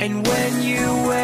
And when you